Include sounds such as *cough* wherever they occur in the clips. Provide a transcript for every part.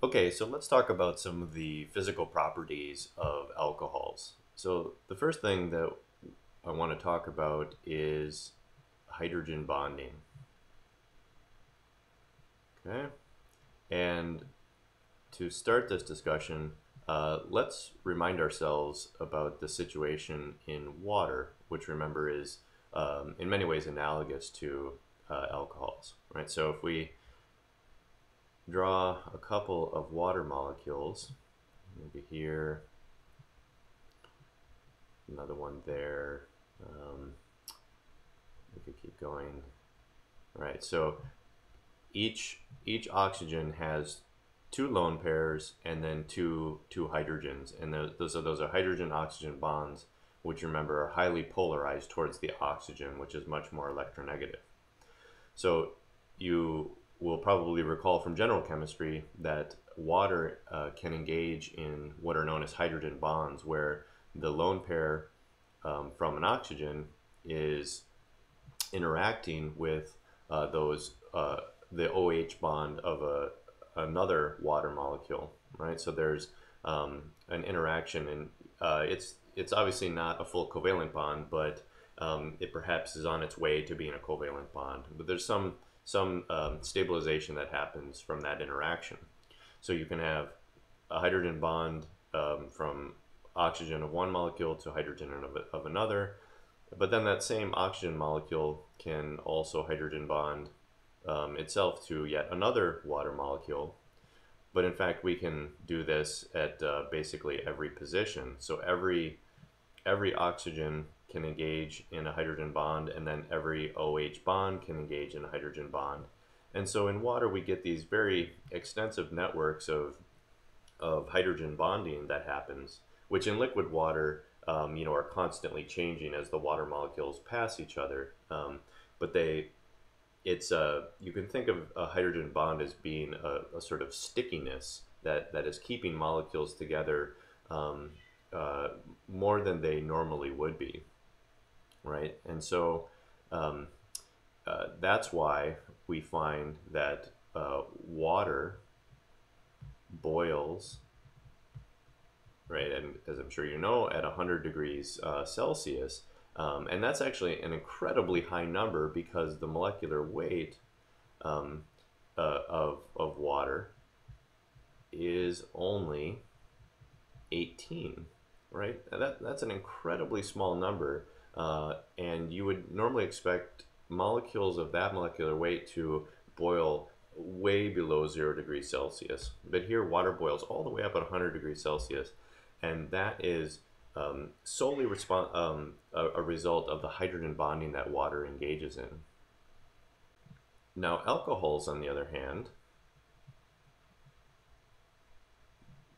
Okay, so let's talk about some of the physical properties of alcohols. So the first thing that I want to talk about is hydrogen bonding. Okay, and to start this discussion, uh, let's remind ourselves about the situation in water, which remember is um, in many ways analogous to uh, alcohols, right? So if we draw a couple of water molecules, maybe here, another one there, um, we could keep going. All right, so each each oxygen has two lone pairs and then two two hydrogens, and those are those are hydrogen oxygen bonds, which remember are highly polarized towards the oxygen, which is much more electronegative. So you will probably recall from general chemistry that water uh, can engage in what are known as hydrogen bonds, where the lone pair um, from an oxygen is interacting with uh, those uh, the OH bond of a another water molecule, right? So there's um, an interaction, and uh, it's it's obviously not a full covalent bond, but um, it perhaps is on its way to being a covalent bond. But there's some some um, stabilization that happens from that interaction. So you can have a hydrogen bond um, from oxygen of one molecule to hydrogen of, of another, but then that same oxygen molecule can also hydrogen bond um, itself to yet another water molecule. But in fact, we can do this at uh, basically every position. So every every oxygen can engage in a hydrogen bond, and then every OH bond can engage in a hydrogen bond. And so in water, we get these very extensive networks of, of hydrogen bonding that happens, which in liquid water, um, you know, are constantly changing as the water molecules pass each other. Um, but they, it's a, uh, you can think of a hydrogen bond as being a, a sort of stickiness that, that is keeping molecules together um, uh, more than they normally would be right? And so um, uh, that's why we find that uh, water boils, right? And as I'm sure you know, at 100 degrees uh, Celsius. Um, and that's actually an incredibly high number because the molecular weight um, uh, of, of water is only 18, right? That, that's an incredibly small number uh, and you would normally expect molecules of that molecular weight to boil way below zero degrees Celsius. But here, water boils all the way up at 100 degrees Celsius, and that is um, solely um, a, a result of the hydrogen bonding that water engages in. Now, alcohols, on the other hand,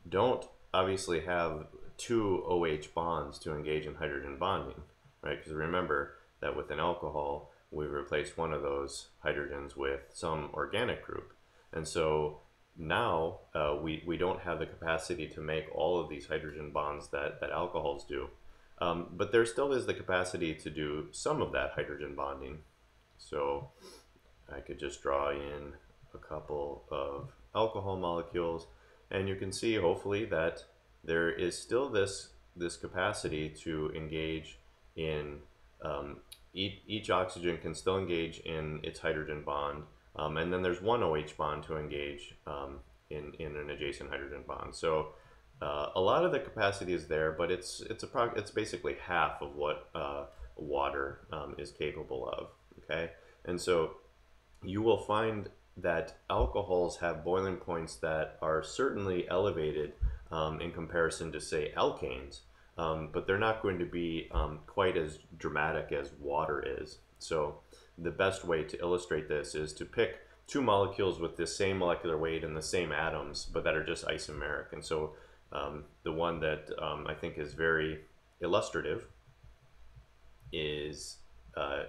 don't obviously have two OH bonds to engage in hydrogen bonding right? Because remember that with an alcohol, we replace one of those hydrogens with some organic group. And so now uh, we, we don't have the capacity to make all of these hydrogen bonds that, that alcohols do. Um, but there still is the capacity to do some of that hydrogen bonding. So I could just draw in a couple of alcohol molecules and you can see hopefully that there is still this this capacity to engage in um, each, each, oxygen can still engage in its hydrogen bond, um, and then there's one OH bond to engage um, in, in an adjacent hydrogen bond. So uh, a lot of the capacity is there, but it's it's a it's basically half of what uh, water um, is capable of. Okay, and so you will find that alcohols have boiling points that are certainly elevated um, in comparison to say alkanes um, but they're not going to be um, quite as dramatic as water is. So the best way to illustrate this is to pick two molecules with the same molecular weight and the same atoms, but that are just isomeric. And so um, the one that um, I think is very illustrative is uh,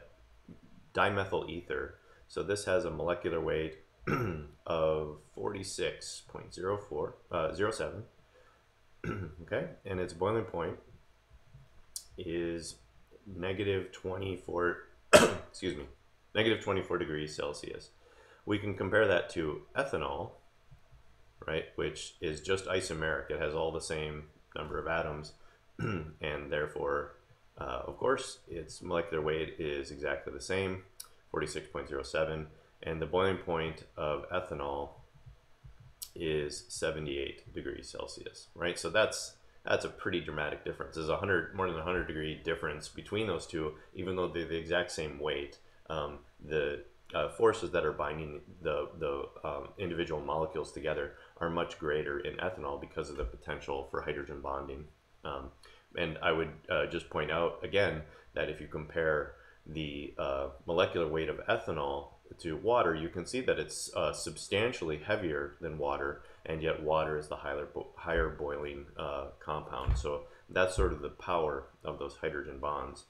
dimethyl ether. So this has a molecular weight *clears throat* of 46.04, uh, 07 *clears throat* okay, and its boiling point is negative 24, *clears throat* excuse me, negative 24 degrees Celsius. We can compare that to ethanol, right? Which is just isomeric. It has all the same number of atoms, *clears throat* and therefore, uh, of course, its molecular weight is exactly the same, 46.07, and the boiling point of ethanol is 78 degrees Celsius, right? So that's that's a pretty dramatic difference. There's a hundred more than a hundred degree difference between those two, even though they're the exact same weight. Um, the uh, forces that are binding the the um, individual molecules together are much greater in ethanol because of the potential for hydrogen bonding. Um, and I would uh, just point out again that if you compare the uh, molecular weight of ethanol to water, you can see that it's uh, substantially heavier than water, and yet water is the higher, higher boiling uh, compound. So that's sort of the power of those hydrogen bonds.